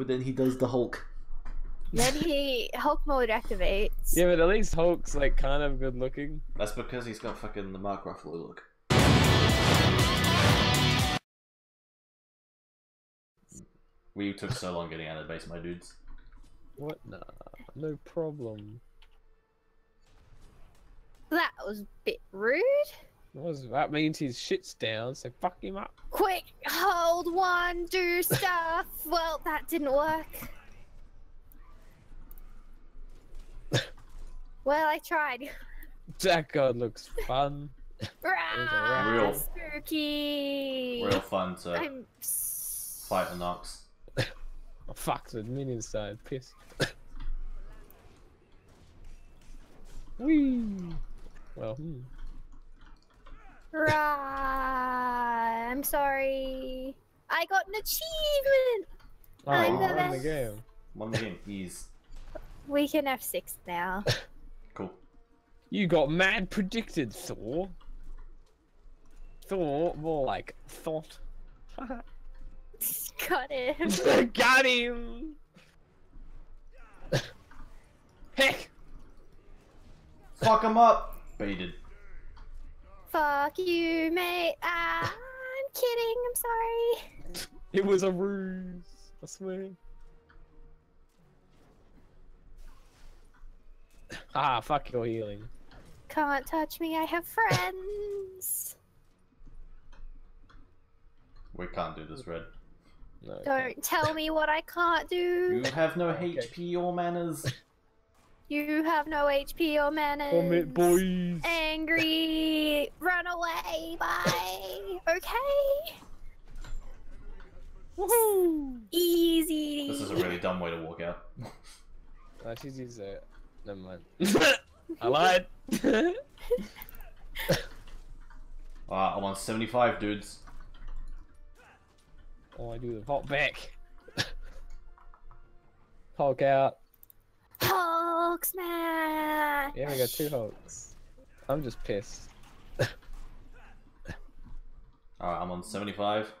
but then he does the Hulk. Then he Hulk mode activates. Yeah, but at least Hulk's like kind of good looking. That's because he's got fucking the Mark Ruffalo look. We took so long getting out of the base, my dudes. What? Nah, no problem. That was a bit rude. What was, that means his shit's down, so fuck him up. Quick, hold one, do stuff. well, that didn't work. well, I tried. That god looks fun. Rah, Real- spooky. Real fun to I'm. s- fight a Nox. Oh, fuck, the minion side, piss. Whee! Well, hmm. Rah, I'm sorry. I got an achievement. Oh, I'm you the won the best. game. One game, ease. We can F6 now. Cool. You got mad predicted, Thor. Thor, more like thought. got him. Got him! Heck! Fuck him up! Baited. Fuck you, mate. Ah, I'm kidding. I'm sorry. It was a ruse. I swear. Ah, fuck your healing. Can't touch me. I have friends. We can't do this, Red. No. Don't tell me what I can't do. You have no Okay. HP or manners. You have no HP or manners. Vomit, boys. Angry. Run away. Bye. Okay. Woohoo! Easy. This is a really dumb way to walk out. Ah, she's used it. Never mind. I lied. Ah, I'm on 75 dudes. oh, I do the pop back. Hulk out. Hulk smash. Yeah, we got two Hulks. I'm just pissed. Alright, I'm on 75.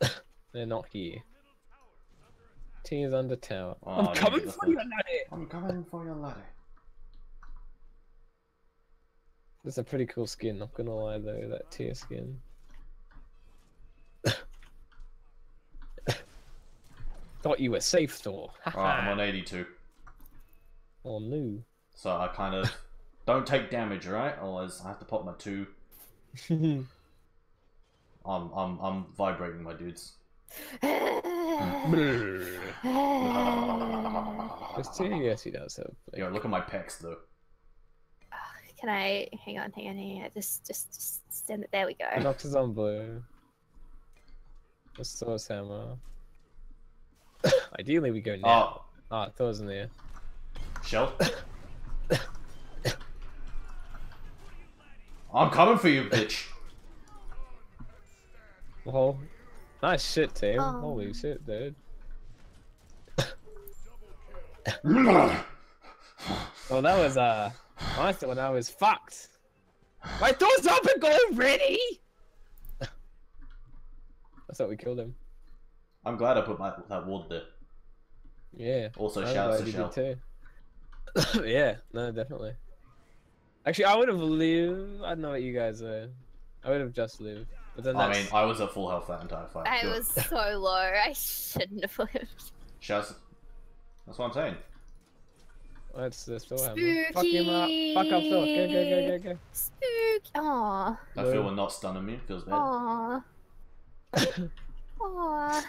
They're not here. Team's under tower. Oh, I'm coming the for thing. you, laddie! I'm coming for your laddie. That's a pretty cool skin, not gonna lie though, that tier skin. Thought you were safe, Thor. Alright, I'm on 82. oh no. So I kind of don't take damage, right? Otherwise, I have to pop my two. I'm I'm I'm vibrating my dudes. This tier, yes, he does have. Yo, look at my pecs though. Can I hang on, hang on, hang on. Just, just, just stand it. There we go. Nox is on blue. The Thor's hammer. Ideally, we go now. Oh, Ah, Thor's in there. shell. I'm coming for you, bitch. Well, nice shit, team. Oh. Holy shit, dude. Well, that was uh, I thought I was fucked. My door's open already. I thought we killed him. I'm glad I put my that ward there. Yeah. Also, I'm shouts glad to Shell. too. yeah, no, definitely. Actually, I would have lived. I don't know what you guys are. I would have just lived. But then I that's... mean, I was at full health that entire fight. I Sure. was so low. I shouldn't have lived. Shouts. That's what I'm saying. That's the still hammer. Fuck him up. Fuck up, Phil. Go, go, go, go, go. Spook. Aw. I feel we're not stunning me. Feels bad. Aw. Aw.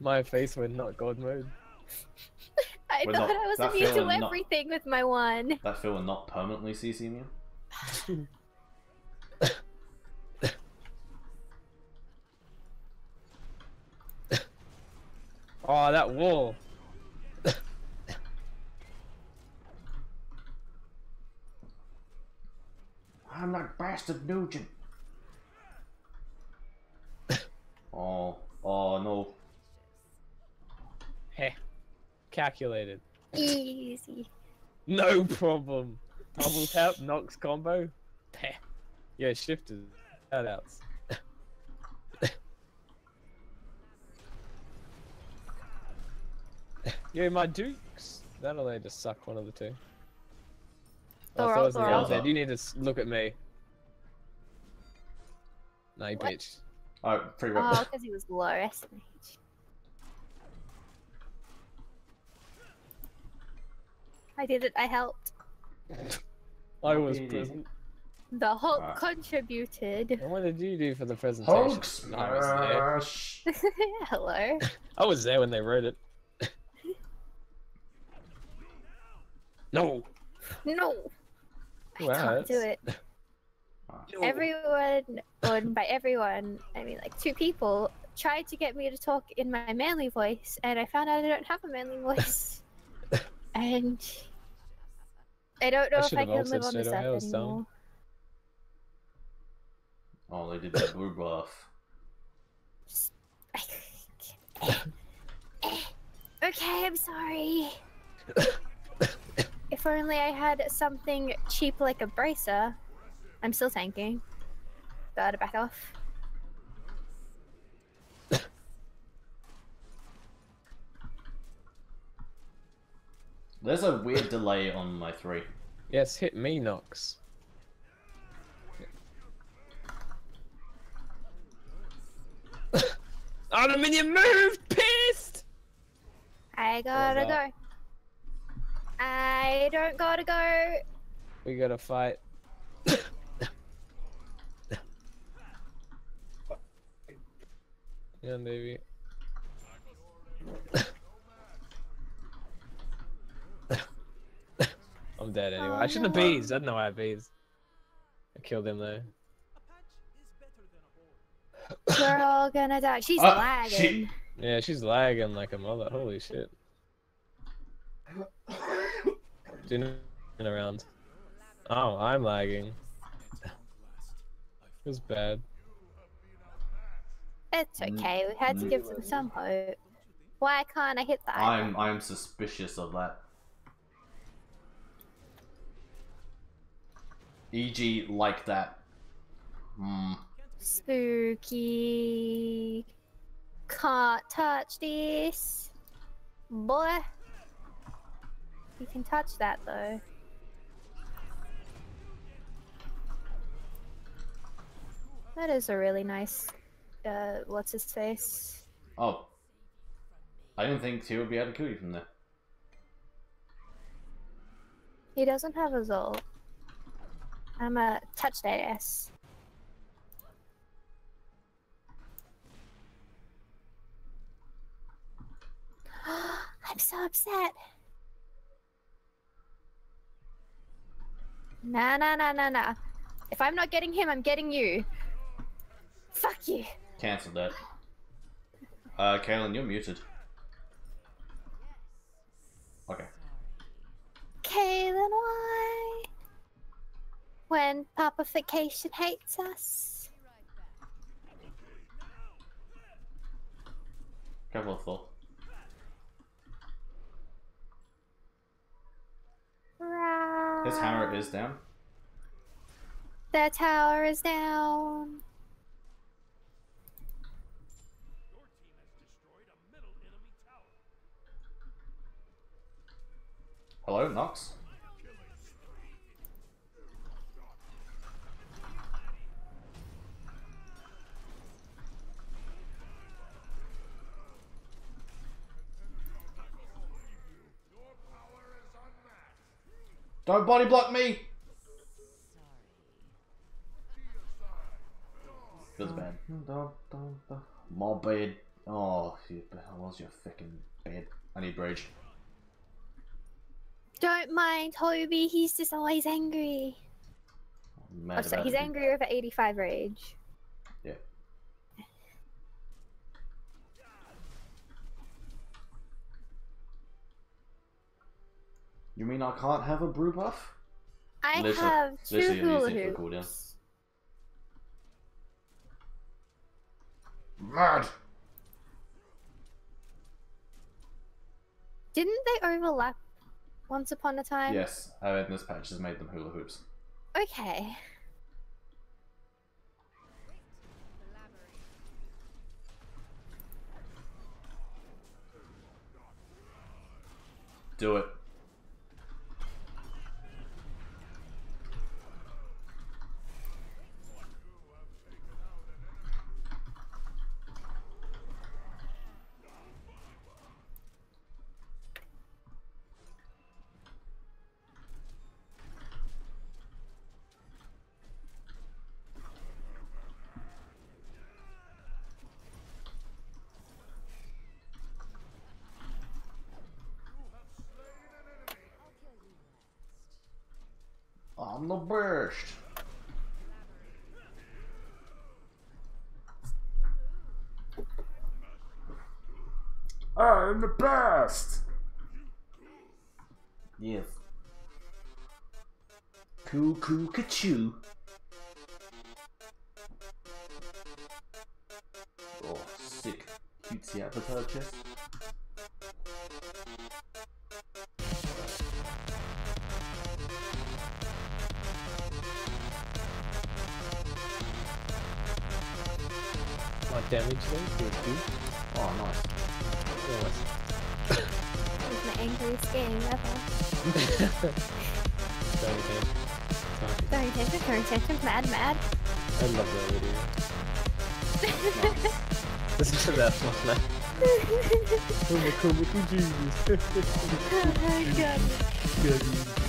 My face went not god mode. I We're thought not- I was that immune to feeling not- everything with my one. That feel we're not permanently CC me. Oh, that wall. I'm not bastard Nugent. Calculated. Easy. No problem. Double tap, Nox combo. Heh. Yeah, shifters. Shoutouts. Yeah, my dukes. That'll need to suck one of the two. Oh, Thor so up, Thor other up. dead. You need to look at me. No, you bitch. Oh, free Oh, rep. because he was low SMH. I did it. I helped. I was present. The Hulk Ah. contributed. And what did you do for the presentation? Hulk I was there. smash. Hello. I was there when they wrote it. no. No. I Wow, can't do that's- it. Everyone, and by everyone, I mean like two people, tried to get me to talk in my manly voice, and I found out I don't have a manly voice. and I don't know I if I can live on this away, I earth was dumb. anymore. Oh, they did that blue buff. okay, I'm sorry. if only I had something cheap like a bracer. I'm still tanking. Gotta back off. There's a weird delay on my three. Yes, hit me, Nox. oh, the minion moved! Pissed! I gotta go. I don't gotta go. We gotta fight. yeah, baby. I'm dead anyway. Oh, I shouldn't no. have bees. I didn't know I had bees. I killed him though. We're all gonna die. She's Ah, lagging. she- Yeah, she's lagging like a mother. Holy shit. Doing around. Oh, I'm lagging. It was bad. It's okay. We had to give them some hope. Why can't I hit the I'm? I'm suspicious of that. E.g. like that. Hmm. Spooky. Can't touch this. Boy. You can touch that though. That is a really nice, uh, what's his face? Oh. I didn't think he would be able to kill you from there. He doesn't have a Zol. I'm a touch that ass. I'm so upset. Nah, nah, nah, nah, nah. If I'm not getting him, I'm getting you. Fuck you. Cancel that. Uh, Kaylin, you're muted. Okay. Kaylin, why? When papification hates us. Careful, Thor. His hammer is down. The tower is down. Hello, Nox? Don't body block me! Feels bad. My bed. Oh, you- where's your fucking bed? I need bridge. Don't mind Toby, he's just always angry. I'm mad Oh, sorry, he's it. angry over 85 rage. Yeah. You mean I can't have a brew buff? I Listen- have two listen, hula need to cool down. hoops. Mad! Didn't they overlap once upon a time? Yes, awareness patch has made them hula hoops. Okay. Do it. I'm the best. I'm the best. Yes. Coo coo choo. Oh, sick. Cutesy avatar chest. Damage? Good, good. Oh, nice. My angriest game ever. Sorry, man. Sorry. Turn mad, mad. I love that video. This is the best one. man. Oh my at Jesus. oh my god. God.